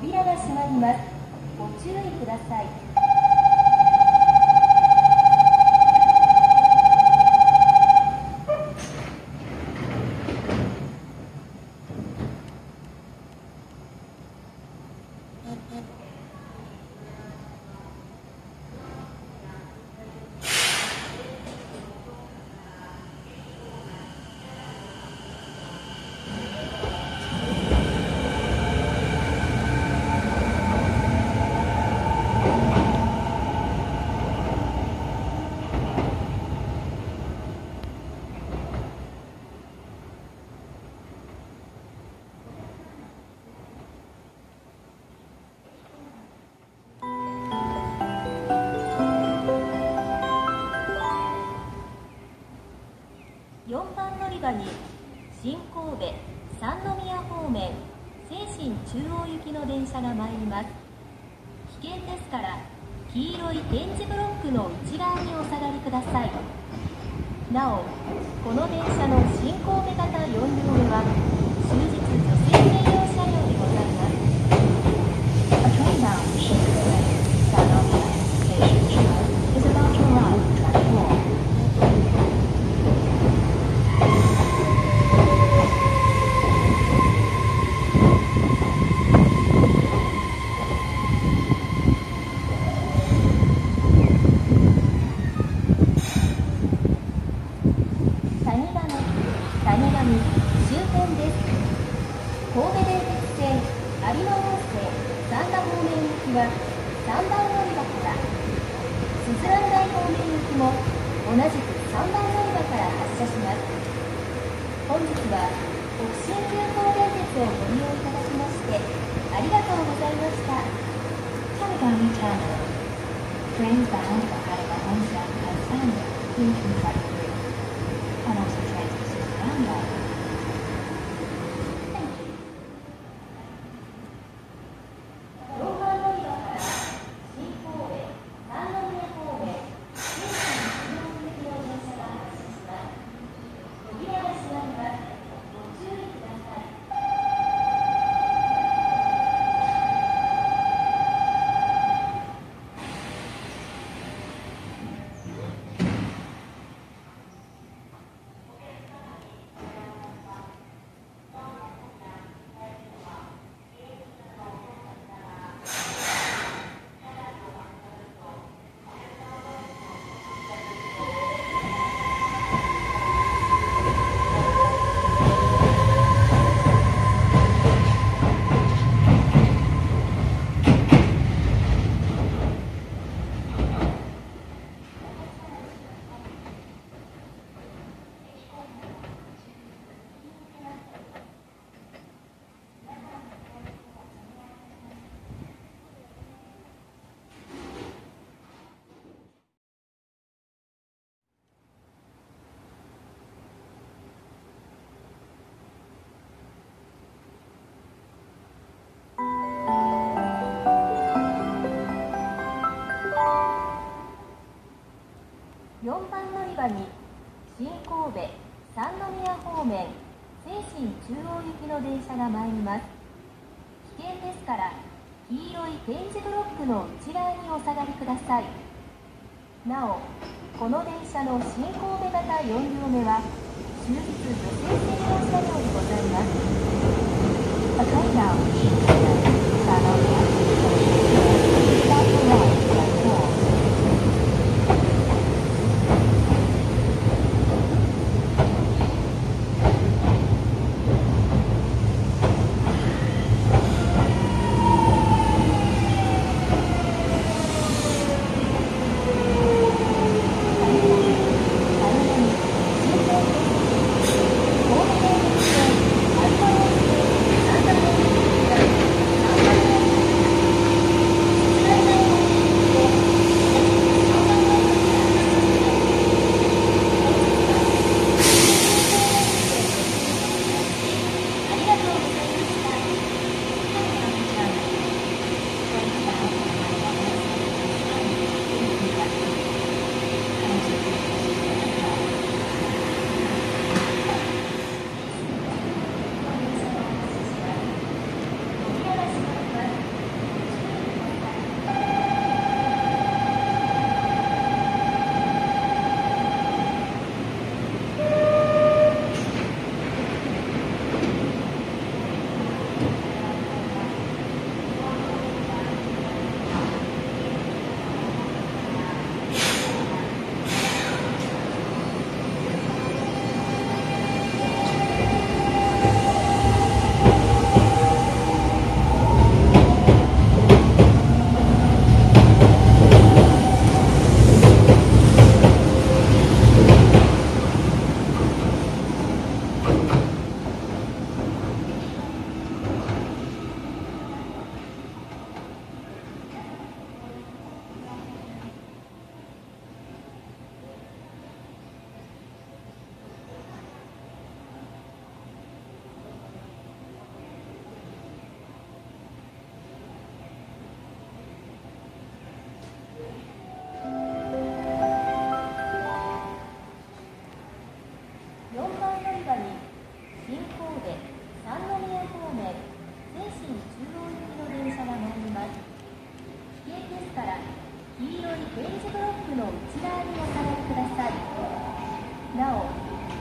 扉が閉まります。ご注意ください。に点ブロックの内側にお下がりください。なおこの電車の新神戸型4両目は終日女性専用車両でございますの電車が参ります危険ですから黄色い点字ブロックの内側にお下がりくださいなおこの電車の新神戸型4両目は終日女性専用車両にございます高いな Thank.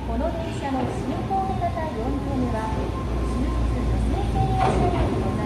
この電車の新神戸型4両目は終日女性専用車両でございます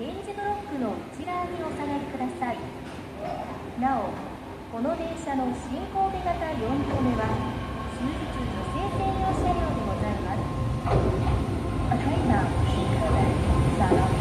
ゲージドロップの内側にお下がりください。なおこの電車の新神戸型4両目は終日女性専用車両でございます。ただいまピークさあ